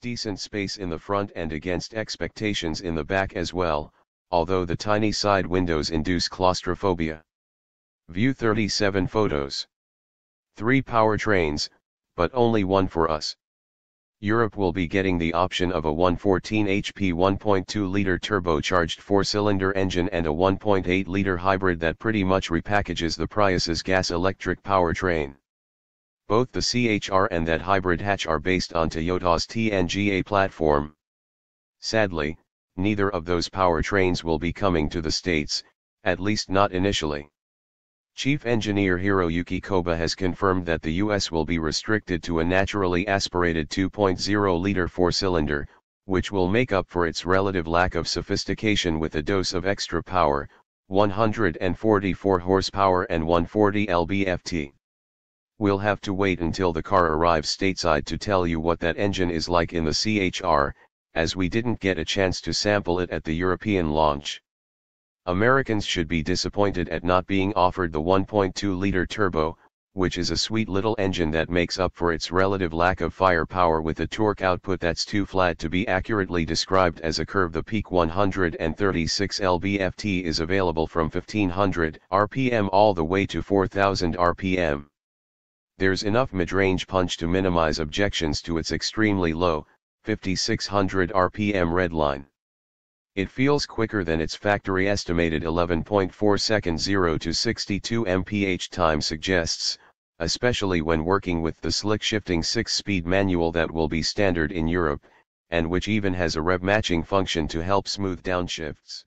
decent space in the front and against expectations in the back as well, although the tiny side windows induce claustrophobia. View 37 photos. Three powertrains, but only one for us. Europe will be getting the option of a 114 HP 1.2-liter turbocharged four-cylinder engine and a 1.8-liter hybrid that pretty much repackages the Prius's gas-electric powertrain. Both the CHR and that hybrid hatch are based on Toyota's TNGA platform. Sadly, neither of those powertrains will be coming to the States, at least not initially. Chief Engineer Hiroyuki Koba has confirmed that the US will be restricted to a naturally aspirated 2.0-liter four-cylinder, which will make up for its relative lack of sophistication with a dose of extra power, 144 horsepower and 140 lb-ft. We'll have to wait until the car arrives stateside to tell you what that engine is like in the CHR, as we didn't get a chance to sample it at the European launch. Americans should be disappointed at not being offered the 1.2-liter turbo, which is a sweet little engine that makes up for its relative lack of firepower with a torque output that's too flat to be accurately described as a curve. The peak 136 lb-ft is available from 1500 rpm all the way to 4000 rpm. There's enough mid-range punch to minimize objections to its extremely low, 5600 rpm redline. It feels quicker than its factory estimated 11.4 second 0 to 62 mph time suggests, especially when working with the slick shifting 6-speed manual that will be standard in Europe, and which even has a rev matching function to help smooth downshifts.